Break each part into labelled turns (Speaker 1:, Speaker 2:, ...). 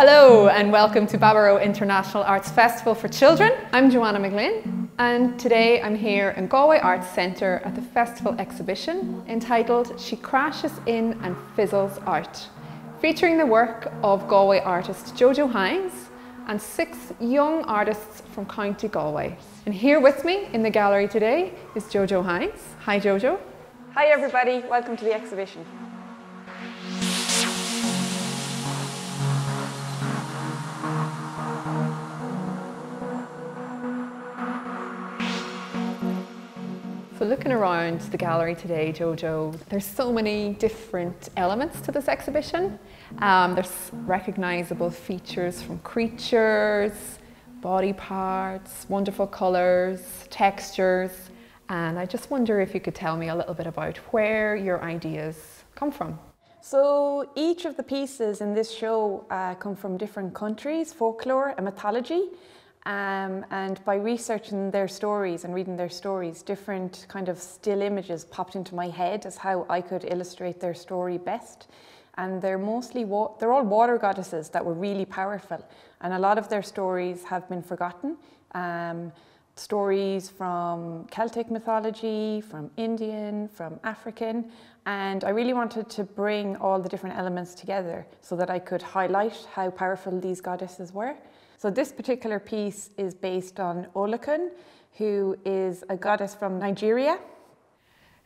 Speaker 1: Hello and welcome to Baboró International Arts Festival for Children. I'm Joanna McGlynn and today I'm here in Galway Arts Centre at the festival exhibition entitled She Crashes In and Fizzles Out, featuring the work of Galway artist Jojo Hynes and six young artists from County Galway. And here with me in the gallery today is Jojo Hynes. Hi Jojo.
Speaker 2: Hi everybody, welcome to the exhibition.
Speaker 1: Looking around the gallery today, Jojo, there's so many different elements to this exhibition. Um, there's recognisable features from creatures, body parts, wonderful colours, textures, and I just wonder if you could tell me a little bit about where your ideas come from.
Speaker 2: So each of the pieces in this show uh, come from different countries, folklore and mythology. Um, and by researching their stories and reading their stories, different kind of still images popped into my head as how I could illustrate their story best. And they're mostly, they're all water goddesses that were really powerful. And a lot of their stories have been forgotten. Um, stories from Celtic mythology, from Indian, from African. And I really wanted to bring all the different elements together so that I could highlight how powerful these goddesses were. So this particular piece is based on Olokun, who is a goddess from Nigeria.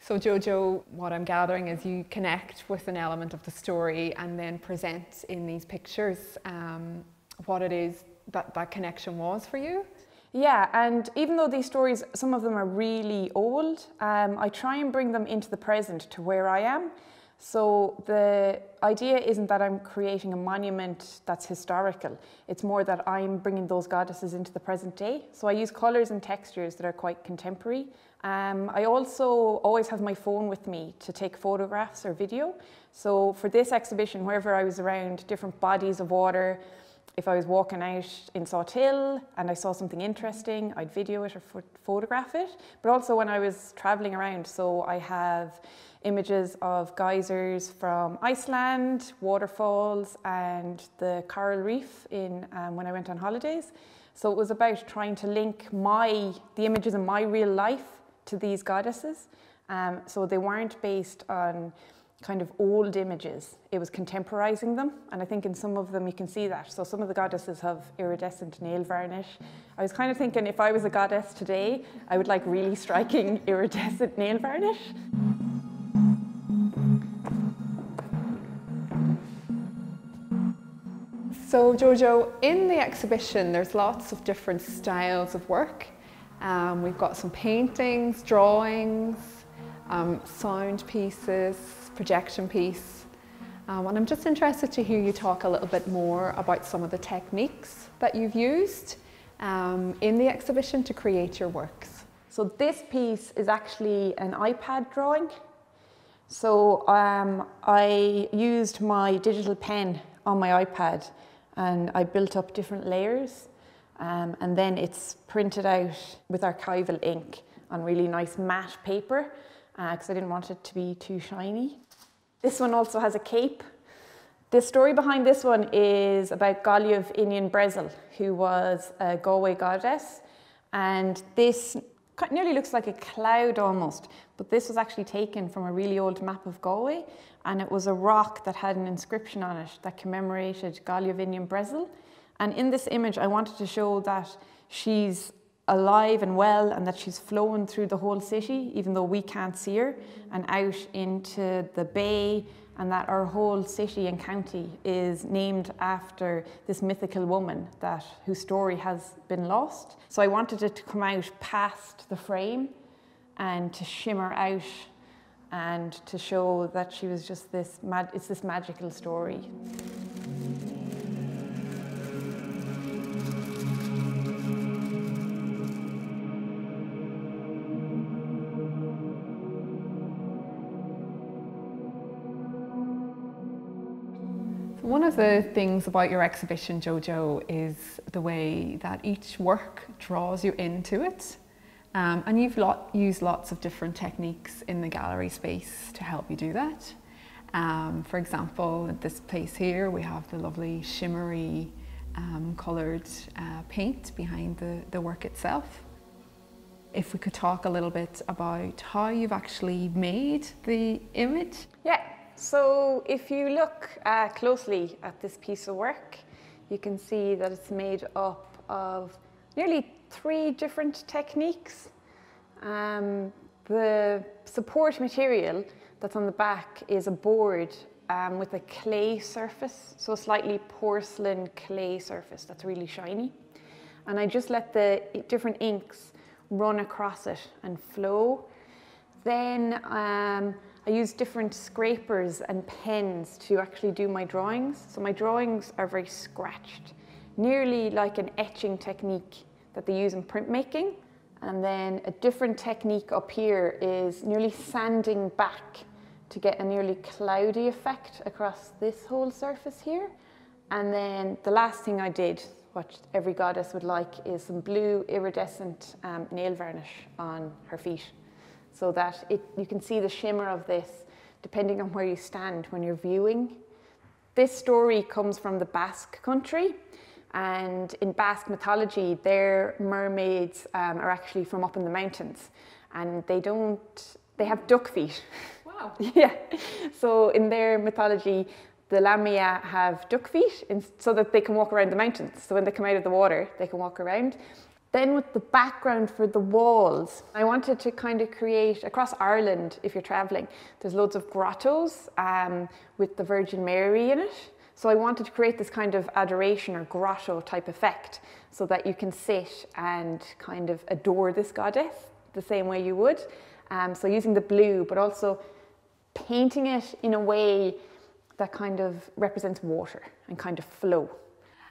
Speaker 1: So Jojo, what I'm gathering is you connect with an element of the story and then present in these pictures um, what it is that that connection was for you.
Speaker 2: Yeah, and even though these stories, some of them are really old, um, I try and bring them into the present to where I am. So the idea isn't that I'm creating a monument that's historical. It's more that I'm bringing those goddesses into the present day. So I use colors and textures that are quite contemporary. Um, I also always have my phone with me to take photographs or video. So for this exhibition, wherever I was around different bodies of water, if I was walking out in Salthill and I saw something interesting, I'd video it or photograph it. But also when I was traveling around, so I have images of geysers from Iceland, waterfalls, and the coral reef in um, when I went on holidays. So it was about trying to link my the images in my real life to these goddesses. Um, so they weren't based on kind of old images. It was contemporizing them, and I think in some of them you can see that. So some of the goddesses have iridescent nail varnish. I was kind of thinking if I was a goddess today, I would like really striking iridescent nail varnish.
Speaker 1: So Jojo, in the exhibition there's lots of different styles of work. Um, we've got some paintings, drawings, um, sound pieces, projection piece. Um, and I'm just interested to hear you talk a little bit more about some of the techniques that you've used um, in the exhibition to create your works.
Speaker 2: So this piece is actually an iPad drawing. So um, I used my digital pen on my iPad and I built up different layers um, and then it's printed out with archival ink on really nice matte paper because uh, I didn't want it to be too shiny. This one also has a cape. The story behind this one is about Gaillimh Innion Breizil, who was a Galway goddess. And this nearly looks like a cloud almost, but this was actually taken from a really old map of Galway and it was a rock that had an inscription on it that commemorated Gaillimh Innion Breizil. And in this image, I wanted to show that she's alive and well and that she's flowing through the whole city, even though we can't see her, and out into the bay, and that our whole city and county is named after this mythical woman that whose story has been lost. So I wanted it to come out past the frame and to shimmer out and to show that she was just this, it's this magical story.
Speaker 1: Of the things about your exhibition, Jojo, is the way that each work draws you into it. Um, and you've lot, used lots of different techniques in the gallery space to help you do that. Um, for example, at this place here, we have the lovely shimmery um, coloured uh, paint behind the, the work itself. If we could talk a little bit about how you've actually made the image.
Speaker 2: Yeah, so if you look uh, closely at this piece of work, you can see that it's made up of nearly three different techniques. Um, the support material that's on the back is a board um, with a clay surface, so a slightly porcelain clay surface that's really shiny. And I just let the different inks run across it and flow. Then um, I use different scrapers and pens to actually do my drawings. So my drawings are very scratched, nearly like an etching technique that they use in printmaking. And then a different technique up here is nearly sanding back to get a nearly cloudy effect across this whole surface here. And then the last thing I did, what every goddess would like, is some blue iridescent um, nail varnish on her feet so that it, you can see the shimmer of this depending on where you stand when you're viewing. This story comes from the Basque country and in Basque mythology their mermaids um, are actually from up in the mountains and they don't, they have duck feet.
Speaker 1: Wow.
Speaker 2: yeah, so in their mythology the Lamia have duck feet in, so that they can walk around the mountains. So when they come out of the water, they can walk around. Then with the background for the walls, I wanted to kind of create, across Ireland, if you're traveling, there's loads of grottos um, with the Virgin Mary in it. So I wanted to create this kind of adoration or grotto type effect so that you can sit and kind of adore this goddess the same way you would. Um, so using the blue, but also painting it in a way that kind of represents water and kind of flow.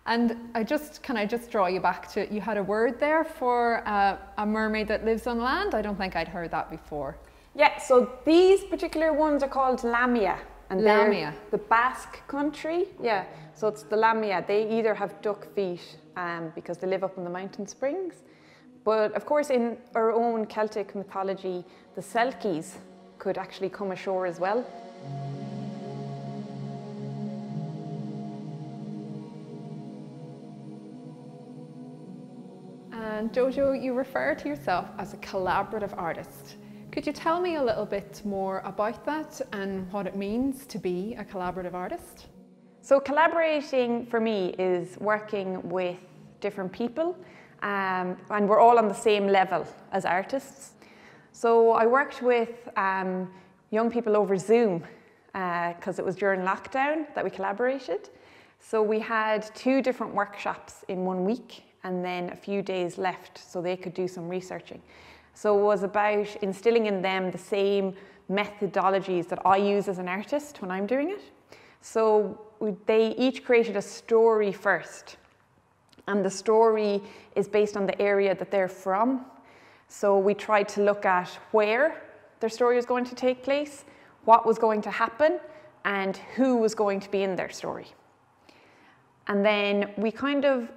Speaker 1: And I just, can I just draw you back to, you had a word there for uh, a mermaid that lives on land? I don't think I'd heard that before.
Speaker 2: Yeah, so these particular ones are called Lamia.
Speaker 1: And Lamia.
Speaker 2: the Basque country. Yeah, so it's the Lamia. They either have duck feet um, because they live up in the mountain springs. But of course, in our own Celtic mythology, the Selkies could actually come ashore as well.
Speaker 1: And Jojo, you refer to yourself as a collaborative artist. Could you tell me a little bit more about that and what it means to be a collaborative artist?
Speaker 2: So collaborating for me is working with different people um, and we're all on the same level as artists. So I worked with um, young people over Zoom because uh, it was during lockdown that we collaborated. So we had two different workshops in one week and then a few days left so they could do some researching. So it was about instilling in them the same methodologies that I use as an artist when I'm doing it. So they each created a story first. And the story is based on the area that they're from. So we tried to look at where their story was going to take place, what was going to happen, and who was going to be in their story. And then we kind of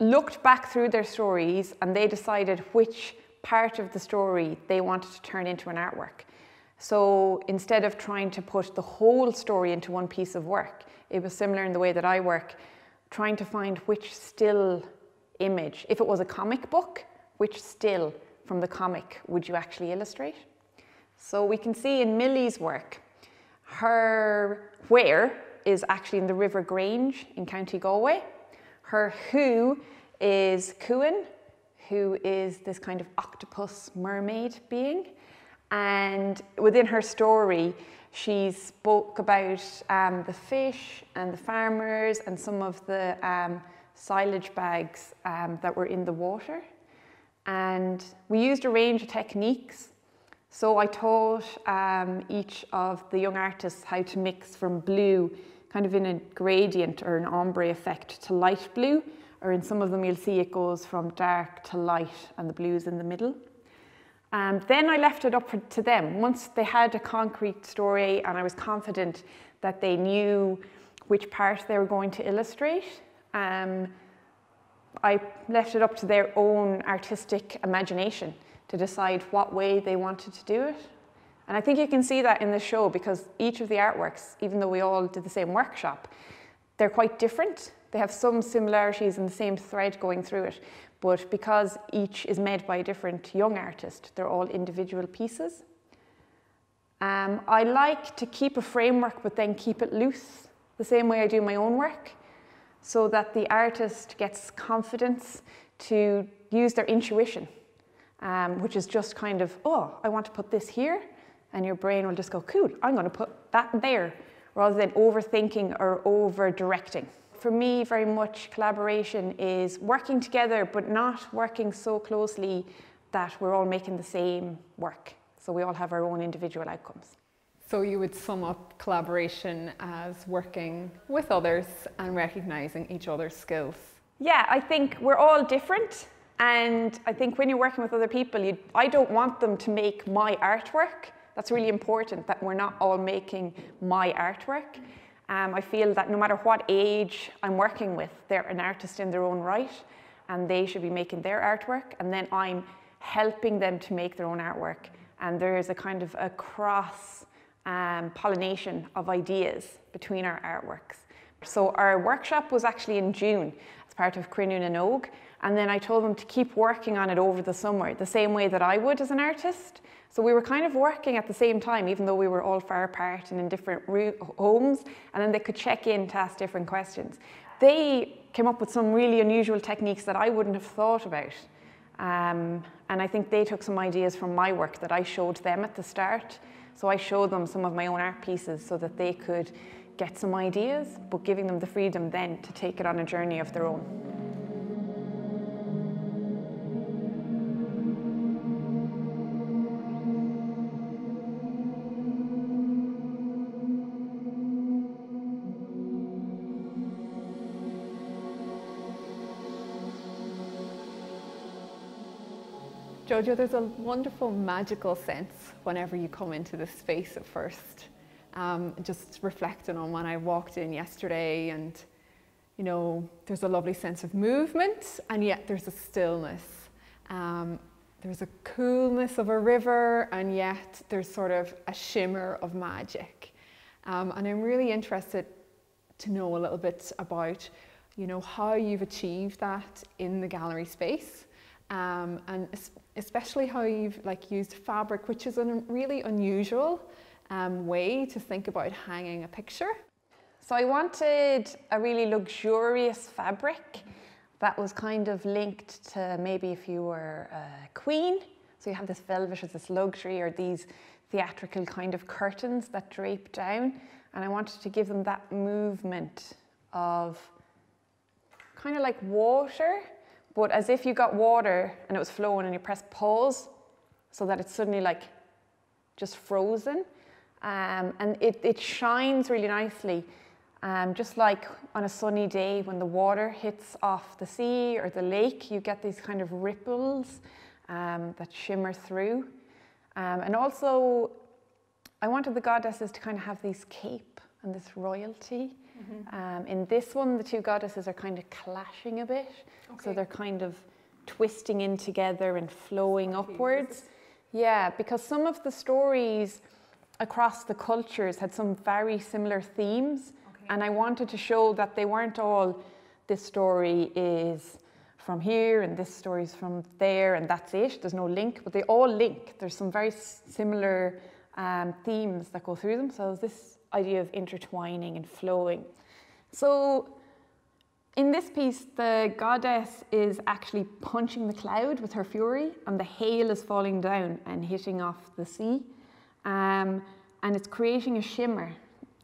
Speaker 2: looked back through their stories and they decided which part of the story they wanted to turn into an artwork. So instead of trying to put the whole story into one piece of work, it was similar in the way that I work, trying to find which still image, if it was a comic book, which still from the comic would you actually illustrate? So we can see in Millie's work, her where is actually in the River Grange in County Galway. Her who is Cuan, who is this kind of octopus mermaid being. And within her story, she spoke about um, the fish and the farmers and some of the um, silage bags um, that were in the water. And we used a range of techniques. So I taught um, each of the young artists how to mix from blue kind of in a gradient or an ombre effect to light blue, or in some of them you'll see it goes from dark to light and the blue is in the middle. Um, then I left it up to them. Once they had a concrete story and I was confident that they knew which part they were going to illustrate, um, I left it up to their own artistic imagination to decide what way they wanted to do it. And I think you can see that in the show because each of the artworks, even though we all did the same workshop, they're quite different. They have some similarities and the same thread going through it. But because each is made by a different young artist, they're all individual pieces. Um, I like to keep a framework but then keep it loose, the same way I do my own work, so that the artist gets confidence to use their intuition, um, which is just kind of, oh, I want to put this here, and your brain will just go, cool, I'm going to put that there, rather than overthinking or over directing. For me, very much collaboration is working together, but not working so closely that we're all making the same work. So we all have our own individual outcomes.
Speaker 1: So you would sum up collaboration as working with others and recognizing each other's skills.
Speaker 2: Yeah, I think we're all different. And I think when you're working with other people, you, I don't want them to make my artwork. That's really important that we're not all making my artwork. Um, I feel that no matter what age I'm working with, they're an artist in their own right and they should be making their artwork. And then I'm helping them to make their own artwork and there is a kind of a cross um, pollination of ideas between our artworks. So our workshop was actually in June as part of Cruinniú na nÓg, and then I told them to keep working on it over the summer, the same way that I would as an artist. So we were kind of working at the same time, even though we were all far apart and in different homes, and then they could check in to ask different questions. They came up with some really unusual techniques that I wouldn't have thought about. Um, and I think they took some ideas from my work that I showed them at the start. So I showed them some of my own art pieces so that they could get some ideas, but giving them the freedom then to take it on a journey of their own.
Speaker 1: Jojo, there's a wonderful magical sense whenever you come into this space at first. Um, just reflecting on when I walked in yesterday and you know, there's a lovely sense of movement and yet there's a stillness. Um, there's a coolness of a river and yet there's sort of a shimmer of magic. Um, and I'm really interested to know a little bit about, you know, how you've achieved that in the gallery space um, and especially how you've like used fabric, which is a really unusual um, way to think about hanging a picture.
Speaker 2: So I wanted a really luxurious fabric that was kind of linked to maybe if you were a queen. So you have this velvet as this luxury or these theatrical kind of curtains that drape down. And I wanted to give them that movement of kind of like water but as if you got water and it was flowing and you press pause so that it's suddenly like just frozen. Um, and it, it shines really nicely, um, just like on a sunny day when the water hits off the sea or the lake, you get these kind of ripples um, that shimmer through. Um, and also, I wanted the goddesses to kind of have this cape and this royalty. Mm-hmm. Um, in this one, the two goddesses are kind of clashing a bit. Okay. So they're kind of twisting in together and flowing okay. upwards. Yeah, because some of the stories across the cultures had some very similar themes. Okay. And I wanted to show that they weren't all, this story is from here and this story is from there and that's it. There's no link, but they all link. There's some very similar um, themes that go through them. So this idea of intertwining and flowing. So in this piece, the goddess is actually punching the cloud with her fury, and the hail is falling down and hitting off the sea. Um, and it's creating a shimmer,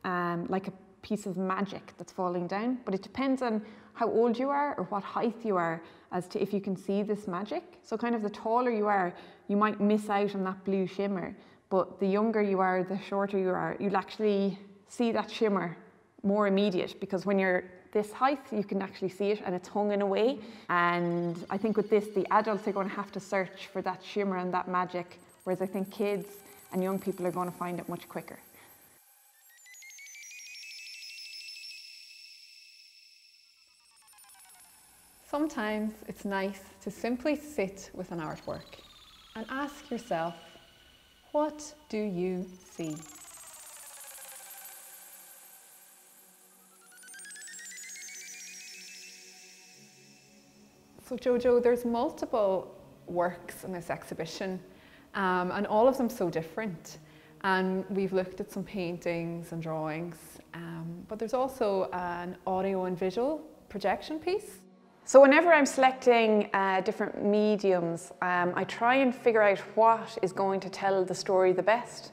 Speaker 2: um, like a piece of magic that's falling down. But it depends on how old you are or what height you are as to if you can see this magic. So, kind of the taller you are, you might miss out on that blue shimmer. But the younger you are, the shorter you are, you'll actually see that shimmer more immediate because when you're this height, you can actually see it and it's hung in a way. And I think with this, the adults are going to have to search for that shimmer and that magic, whereas I think kids and young people are going to find it much quicker.
Speaker 1: Sometimes it's nice to simply sit with an artwork and ask yourself, What do you see? So Jojo, there's multiple works in this exhibition um, and all of them so different. And we've looked at some paintings and drawings, um, but there's also an audio and visual projection piece.
Speaker 2: So whenever I'm selecting uh, different mediums, um, I try and figure out what is going to tell the story the best.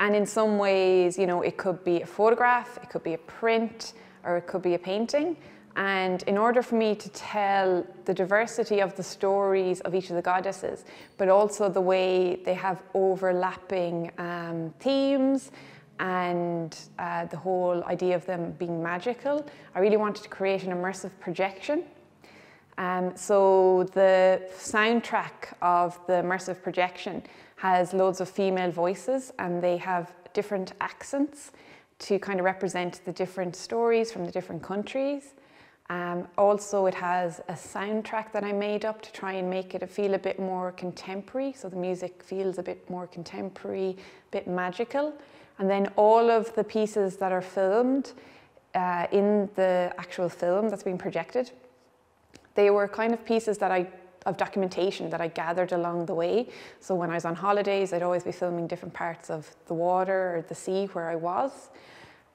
Speaker 2: And in some ways, you know, it could be a photograph, it could be a print, or it could be a painting. And in order for me to tell the diversity of the stories of each of the goddesses, but also the way they have overlapping um, themes and uh, the whole idea of them being magical, I really wanted to create an immersive projection. Um, so the soundtrack of the immersive projection has loads of female voices and they have different accents to kind of represent the different stories from the different countries. Um, also, it has a soundtrack that I made up to try and make it feel a bit more contemporary, so the music feels a bit more contemporary, a bit magical. And then all of the pieces that are filmed uh, in the actual film that's being projected, they were kind of pieces that I of documentation that I gathered along the way. So when I was on holidays, I'd always be filming different parts of the water or the sea where I was.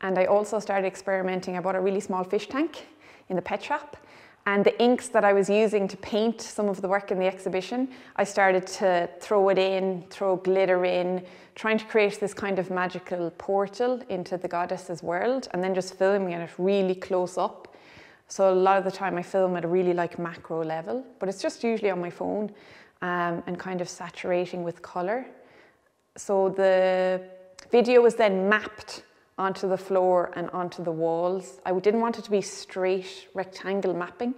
Speaker 2: And I also started experimenting. I bought a really small fish tank in the pet shop. And the inks that I was using to paint some of the work in the exhibition, I started to throw it in, throw glitter in, trying to create this kind of magical portal into the goddess's world, and then just filming it really close up. So a lot of the time I film at a really like macro level, but it's just usually on my phone um, and kind of saturating with color. So the video was then mapped onto the floor and onto the walls. I didn't want it to be straight rectangle mapping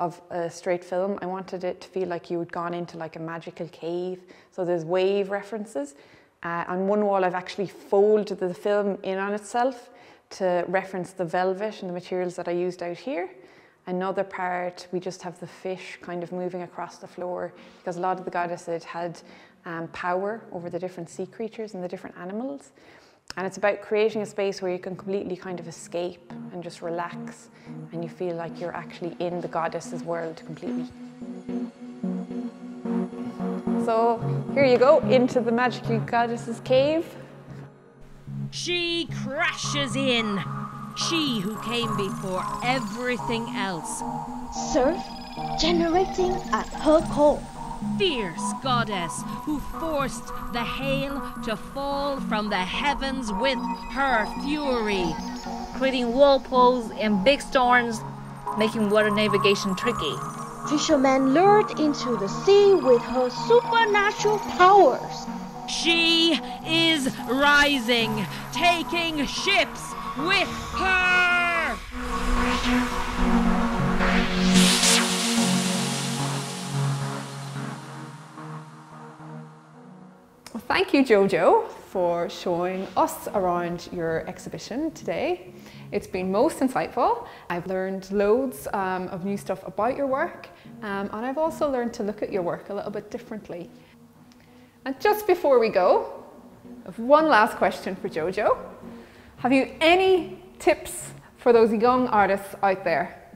Speaker 2: of a straight film. I wanted it to feel like you had gone into like a magical cave. So there's wave references. Uh, on one wall, I've actually folded the film in on itself to reference the velvet and the materials that I used out here. Another part, we just have the fish kind of moving across the floor because a lot of the goddesses had um, power over the different sea creatures and the different animals. And it's about creating a space where you can completely kind of escape and just relax and you feel like you're actually in the goddess's world completely. So here you go into the magical goddess's cave.
Speaker 3: She crashes in. She who came before everything else.
Speaker 4: Surf generating at her core
Speaker 3: fierce goddess who forced the hail to fall from the heavens with her fury.
Speaker 5: Creating whirlpools and big storms, making water navigation tricky.
Speaker 4: Fishermen lured into the sea with her supernatural powers.
Speaker 3: She is rising, taking ships with her!
Speaker 1: Thank you, Jojo, for showing us around your exhibition today. It's been most insightful. I've learned loads um, of new stuff about your work, um, and I've also learned to look at your work a little bit differently. And just before we go, I have one last question for Jojo. Have you any tips for those young artists out there?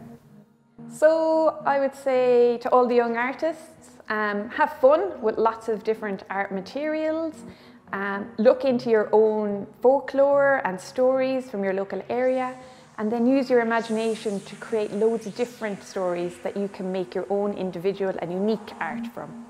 Speaker 2: So I would say to all the young artists, um, have fun with lots of different art materials. Um, look into your own folklore and stories from your local area and then use your imagination to create loads of different stories that you can make your own individual and unique art from.